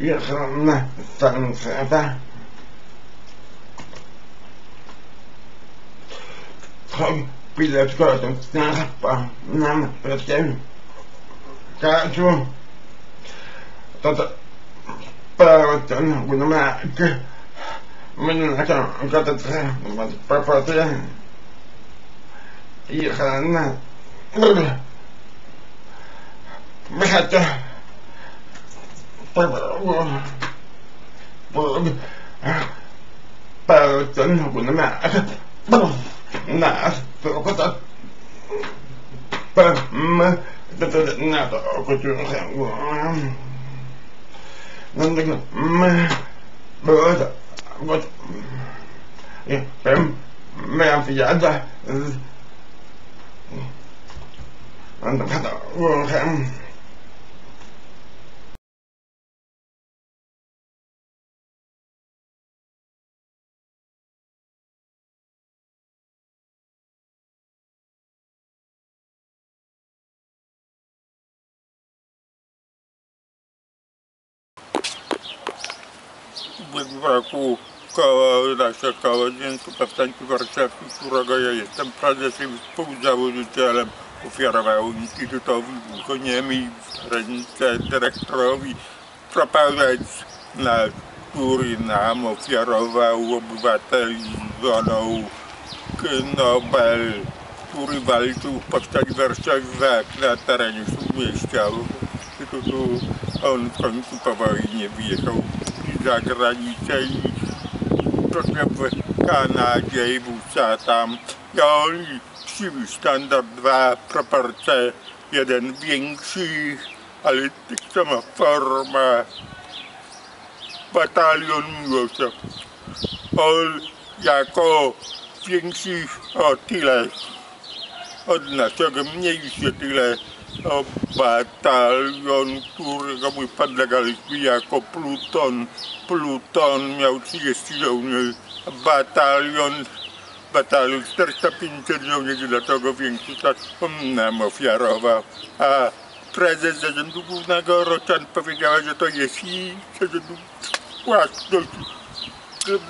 يسمى الفلسفة som filosofen snappar namnfläcken. Kanske att pöten kunde märka men kanske att pappa i stjärnan. Vad hette 不我我我哎，把枕头滚了嘛，不那怎么的？不嘛，这这那个不就是我？那那个嘛，不我的我的，哎，不没有别的，嗯，那那个我还。W roku koło nasze koło Dźwięku Powstańczy Warszawski, którego ja jestem prezesem i współzałożycielem ofiarował Instytutowi Głuchoniemi dyrektorowi propozyc, na który nam ofiarował obywatel zwaną Nobel, który walczył w powstaniu Warszawach na terenie Śródmieścia. On w końcu po wojnie wyjechał za granicę i trochę w Kanadzie i tam. I oni przyjęli standard 2, proporcje jeden większy, ale tak sama forma. Batalion Miłosza. On jako większy o tyle od naszego mniejszy tyle o batalion, którego my podlegaliśmy jako pluton. Pluton miał 30 żołnierzy, batalion, batalion 450 żołnierzy, dlatego większy czas nam ofiarował. A prezes Zarządu Głównego Rocian powiedziała, że to jest i zarządu własność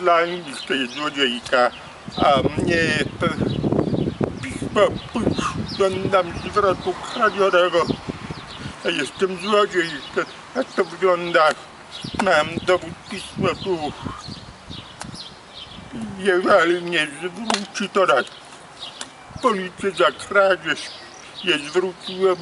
dla nich to jest złodziejka, a mnie żądam zwrotu kradzionego. Jestem złodziej, to, jak to wygląda? Mam dowód pisma tu. Jeżeli nie zwróci, to raz policję za kradzież nie zwróciłem.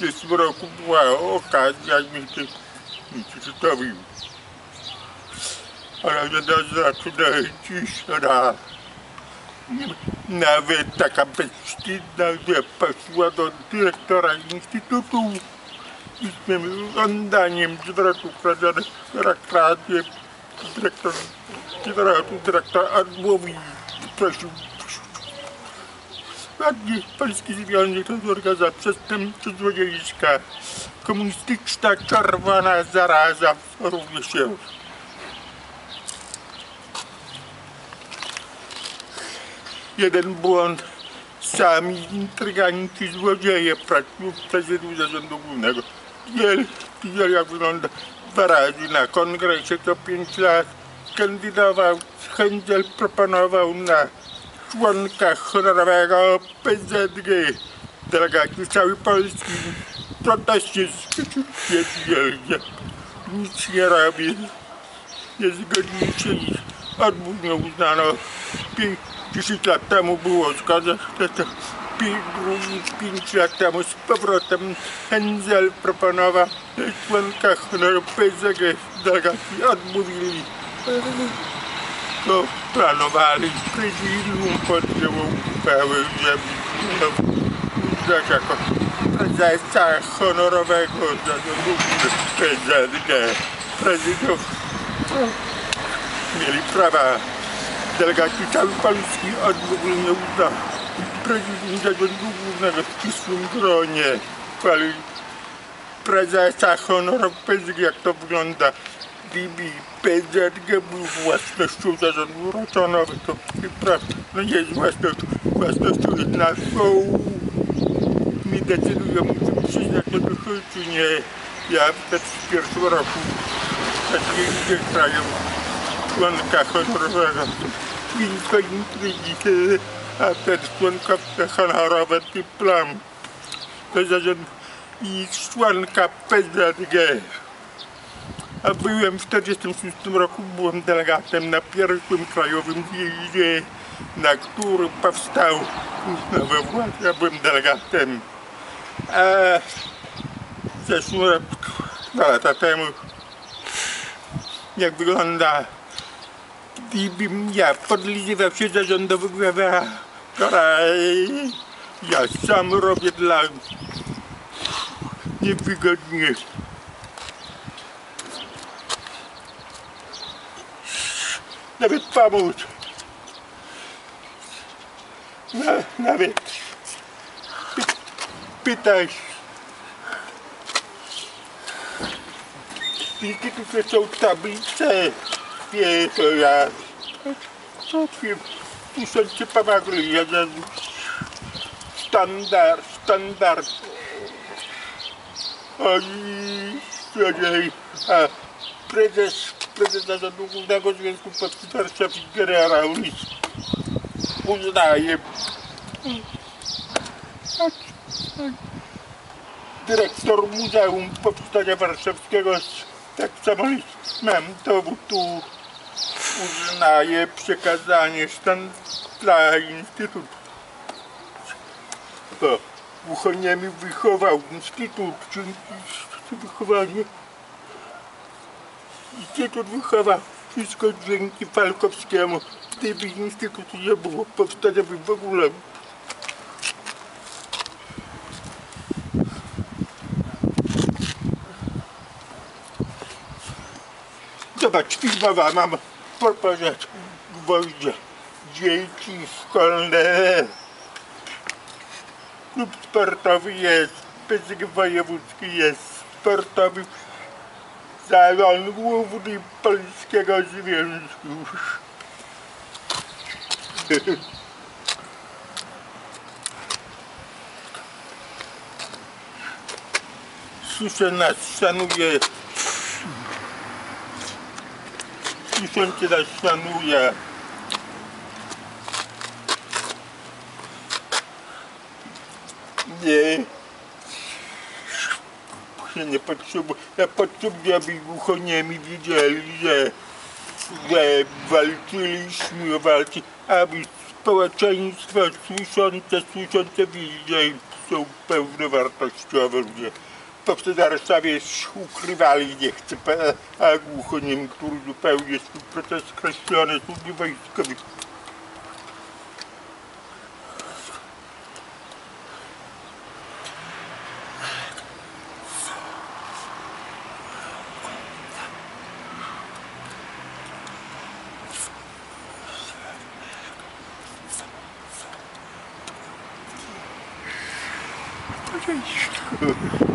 Jest w roku była okazja mi się przeczytowił. Ale zaczyna dziś raz. Nawet taka bezwstydna, że poszła do dyrektora Instytutu i z tym żądaniem zwrotu kradzionych kradzież dyrektor, dyrektor, odmówił, prosił Ładnie Polski Związek to organizacja przestępcza złodziejska. Komunistyczna czerwona zaraza również się. Jeden błąd. Sami intryganci, złodzieje pracują w zarządu głównego. Wiel, jak wygląda. Dwa razy na kongresie co pięć lat kandydował. Hędzel proponował na członka honorowego PZG delegacji całej Polski. Jest, jest wielkie. Nic nie robi. Nie zgodził się odmów nie uznano. 10 lat temu było to pi- 5 lat temu z powrotem Hędzel proponował członka honoru PZG delegacji odmówili to planowali prezydium podjęło uchwałę, żeby uznać jako prezesa honorowego zarządu PZG. Prezydent mieli prawa delegaci cały Polski odmówił prezydium zarządu głównego w ścisłym gronie. Chwali prezesa PZG, jak to wygląda. Bibi PZG był własnością zarządu rotonowy, to prawda, no nie jest własnością, własnością jest naszą. Mi decydują, czy przyznać to do czy nie. Ja w 2001 roku takiej kraju członka honorowego Intrygi, a wtedy członkowska honorowe dyplom. To zarząd i członka PZG. A byłem w 1946 roku, byłem delegatem na pierwszym krajowym zjeździe, na którym powstał nowe władze. Ja byłem delegatem. A zeszłym roku, dwa lata temu, jak wygląda, gdybym ja podlizywał się zarządowego która ja sam robię dla niewygodnie. Nawet pomóc. Na, nawet py, pytać. Jakie tu są tablice? Wie, to ja. Co wiem, tysiące pomagli, jeden standard, standard. Oni, a prezes, prezes zarządu Głównego Związku Warszawy generał Lis uznaje dyrektor Muzeum Powstania Warszawskiego tak samo mam dowód tu uznaje przekazanie stan dla Instytutu. To Uchoniemi wychował Instytut czy wychowanie. Instytut wychował wszystko dzięki Falkowskiemu. Gdyby Instytutu nie było, powstania by w ogóle Zobacz, filmowa mam propozycję gwoździe. Dzieci szkolne. Klub sportowy jest, pysyk wojewódzki jest, sportowy salon główny Polskiego Związku. Słyszę nas szanuje tysiące nas szanuje. Nie. Się nie potrzebuję. Ja potrzebuję, aby głuchoniemi wiedzieli, że, że walczyliśmy o walce, aby społeczeństwo słyszące, słyszące wiedzieli, że są pełnowartościowe Warszawie ukrywali, nie chcę, a głuchoniem, który zupełnie swój proces skreślony, służby wojskowi. Pytki nie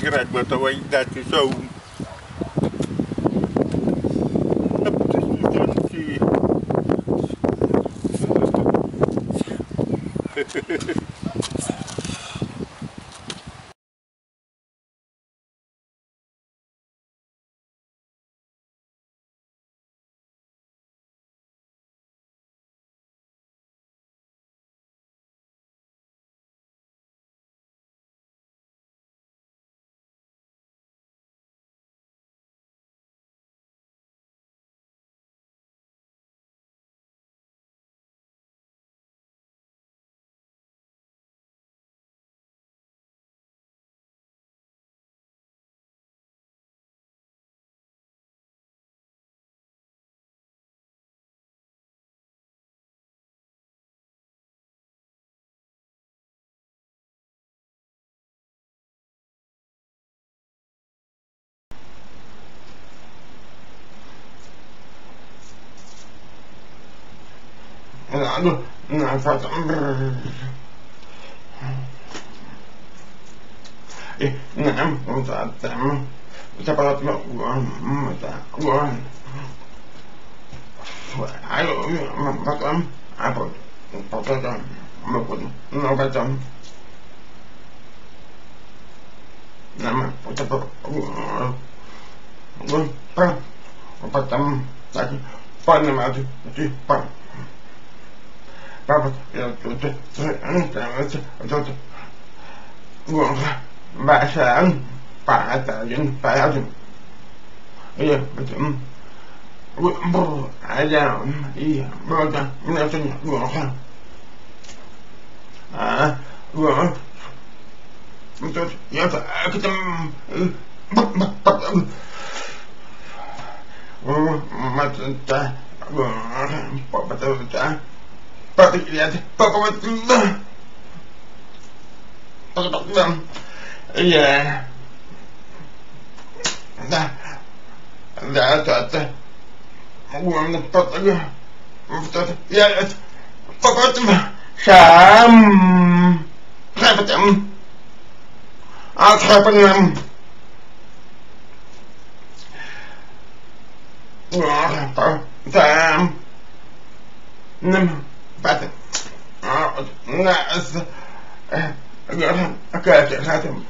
grać, bo to łańdacy so Przysłużący. надо на потом. И нам вот там, вот обратно вон, вот вон. А потом, а потом, мы будем, но потом. Нам вот потом, так, понимать, типа. Papa, gồm bà sáng bà tà dân bà áo chùm Ê, bà chùm Gồm bố á dạ Ý, bà tà Mình tà gồm khá À, gồm Mình tà Dạ tà Cái tầm Bập bập bập Mà tà Gồm Bà tà فضيلة ناس أكاد خاتم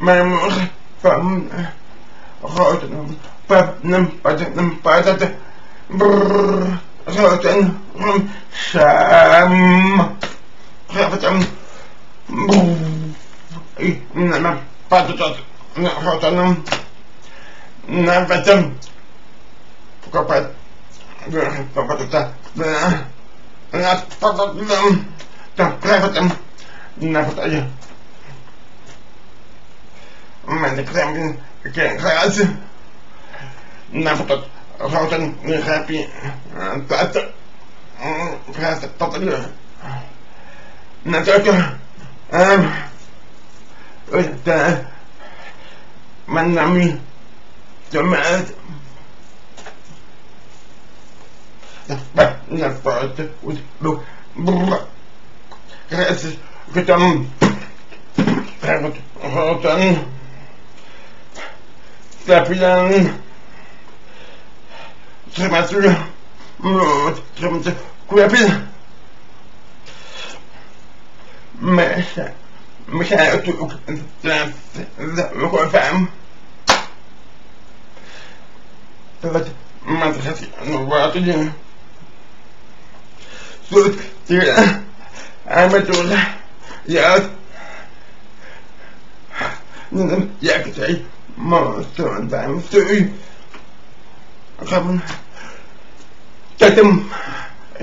ما يموت فم خاتم فنم بدنم بدت بر خاتم شام خاتم إيه نعم بدت خاتم نعم بدم فقط Papa tak Nak papa belum Tak kelewat rokotusta krävt något av men det krävs något att roten happy att krävs att ta det när jag kan men när vi de är Nak cocok Um Udah Manami Jumat نفعت ودو برا رأس كتم رغت غوطن سابيان سماتر موت سمت كوابل ماشا مش هاتوك لا لا فاهم ثلاثة ما تخافي نوعات اليوم Sud, tira, Dude, Amadula, yes. Yesterday, Monster Time Suit. Come, get him.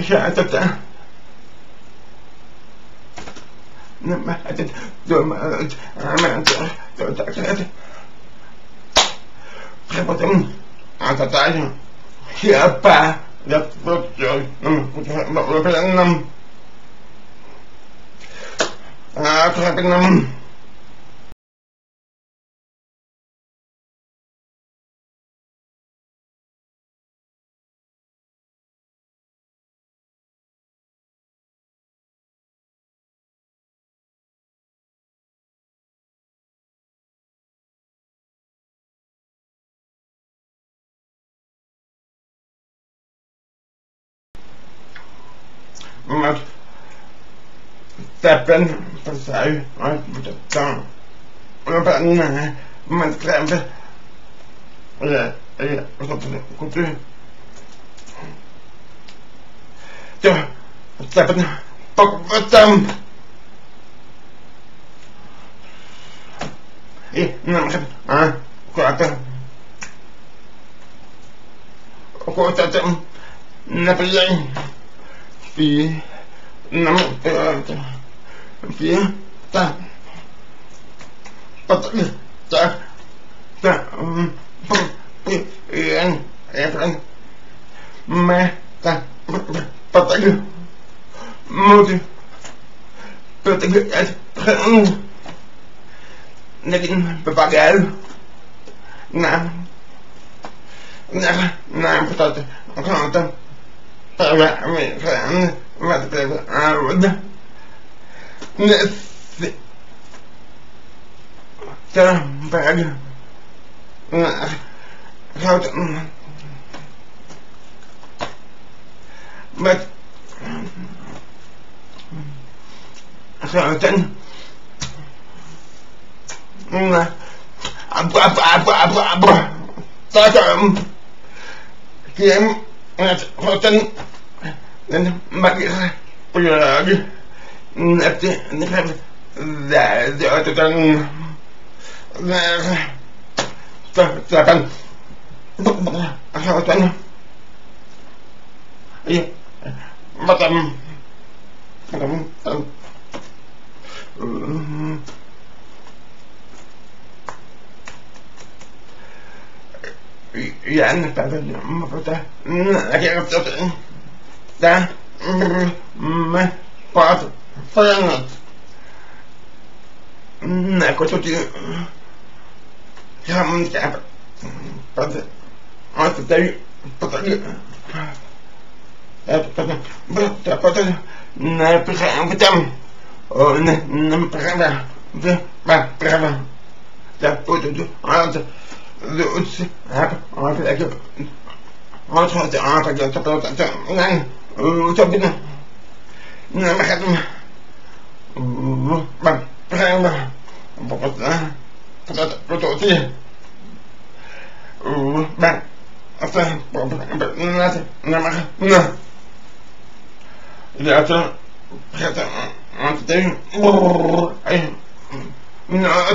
Shut up there. Namaste, Dumas, Amanda, Dutachet. Come on, I'm a tiger. Here, pa. jak prościej nam, jak nam, jak nam, มาแต่เป็นภาษาอังกฤษต้องมันเป็นหนามันแกล้งไปเออเออประสบการณ์กูด้วยจะแต่เป็นตกประจำเอ๊ะนั่นครับอะกูอาจจะกูอาจจะนับไปยัง Fi. Nam. Fi. Ta. Pat. Ta. Ta. Mm, pi. En. Efren. Me. Ta. Patag. Muti. Patag. Et. Negin. Papagel. Nam. Nam. Nam. Patat. Kantan. Para mi fan vad det är arvd. Nästa. Trampad. Kaut. Men. Kauten. Nej. Abba, abba, abba, abba. Tack. Kim. Fortan den magre på lag ned til nepen der det er den der strappen Fortan i Fortan Fortan da me pat fenat. Neko ću ti sam tebe pat od tebi potrebno Brata, potem ne prawdam, on naprawdę prawa, da budu, ale Brrr, I, no, I,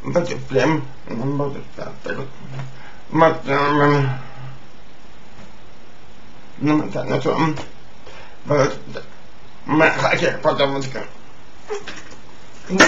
wat ik klem en dat ik. Maar Ik noem het dat zo. Maar ga ik even dan want ik. Eh,